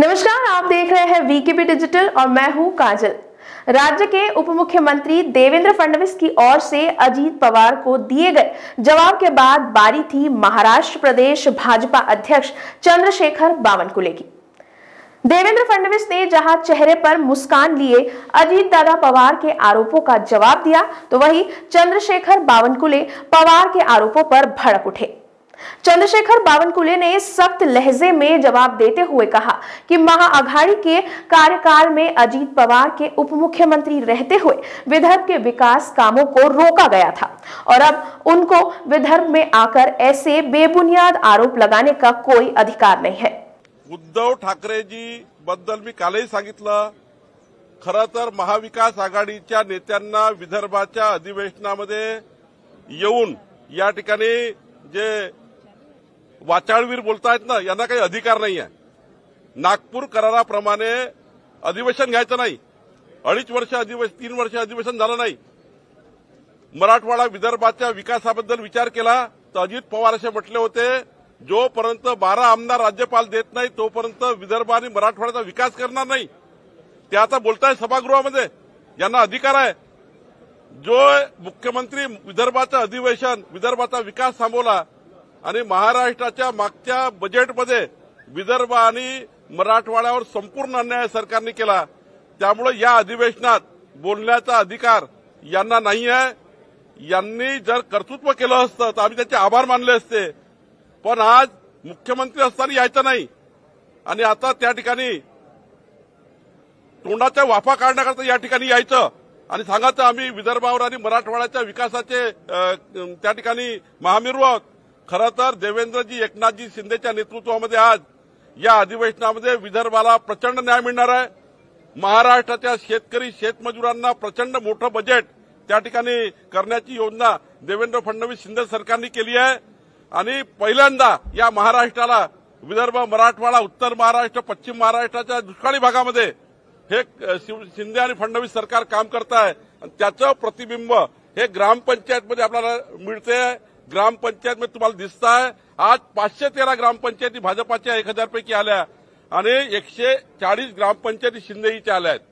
नमस्कार, आप देख रहे हैं वीकेपी डिजिटल और मैं हूँ काजल। राज्य के उप मुख्यमंत्री देवेंद्र फडणवीस की ओर से अजीत पवार को दिए गए जवाब के बाद बारी थी महाराष्ट्र प्रदेश भाजपा अध्यक्ष चंद्रशेखर बावनकुले की देवेंद्र फडणवीस ने जहाँ चेहरे पर मुस्कान लिए अजीत दादा पवार के आरोपों का जवाब दिया तो वहीं चंद्रशेखर बावनकुले पवार के आरोपों पर भड़क उठे। चंद्रशेखर बावनकुले ने सख्त लहजे में जवाब देते हुए कहा कि महाअघाड़ी के कार्यकाल में अजीत पवार के उप मुख्यमंत्री रहते हुए विदर्भ के विकास कामों को रोका गया था और अब उनको विदर्भ में आकर ऐसे बेबुनियाद आरोप लगाने का कोई अधिकार नहीं है। उद्धव ठाकरेजी बद्दल मी कालही सांगितलं, खरं तर महाविकास आघाडीच्या नेत्यांना विदर्भाच्या अधिवेशनामध्ये येऊन या ठिकाणी जे वाचाळवीर बोलतायत ना यांना काही अधिकार नाही आहे नागपूर कराराप्रमाणे अधिवेशन घ्यायचं नाही. अडीच वर्ष अधिवेशन तीन वर्ष अधिवेशन झालं नाही. मराठवाडा विदर्भाच्या विकासाबद्दल विचार केला तर अजित पवार असे म्हटले होते जोपर्यंत बारा आमदार राज्यपाल देत नाही तोपर्यंत विदर्भ आणि मराठवाड्याचा विकास करणार नाही. ते आता बोलताय सभागृहामध्ये यांना अधिकार आहे. जो मुख्यमंत्री विदर्भाचं अधिवेशन विदर्भाचा विकास थांबवला आणि महाराष्ट्राच्या मागच्या बजेटमध्ये विदर्भ आणि मराठवाड्यावर संपूर्ण अन्याय सरकारने केला. त्यामुळे या अधिवेशनात बोलण्याचा अधिकार यांना नाही आहे यांनी जर कर्तृत्व केलं असतं तर आम्ही त्याचे आभार मानले असते. पण आज मुख्यमंत्री असताना यायचं नाही. आणि आता त्या ठिकाणी तोंडाच्या वाफा काढण्याकरता या ठिकाणी यायचं. आणि सांगायचं आम्ही विदर्भावर आणि मराठवाड्याच्या विकासाचे त्या ठिकाणी महामेरू आहोत खरं तर देवेंद्रजी एकनाथजी शिंदेच्या नेतृत्वामध्ये आज या अधिवेशनामध्ये विदर्भाला प्रचंड न्याय मिळणार आहे. महाराष्ट्राच्या शेतकरी शेतमजुरांना प्रचंड मोठं बजेट त्या ठिकाणी योजना देवेंद्र फडणवीस शिंदे सरकारने केली आहे. आणि पहिल्यांदा या महाराष्ट्राला विदर्भ, मराठवाडा, उत्तर महाराष्ट्र, पश्चिम महाराष्ट्राच्या दुष्काळी भागामध्ये हे शिंदे फडणवीस सरकार काम करत आहे. त्याचं प्रतिबिंब हे ग्रामपंचायतमध्ये आपल्याला मिळते ग्रामपंचायत तुम्हाला दिसत आहे आज पाचशे तेरा ग्रामपंचायती भाजपाच्या एक हजारपैकी आल्या. आणि एकशे चाळीस ग्रामपंचायती शिंदेईच्या आल्या आहेत.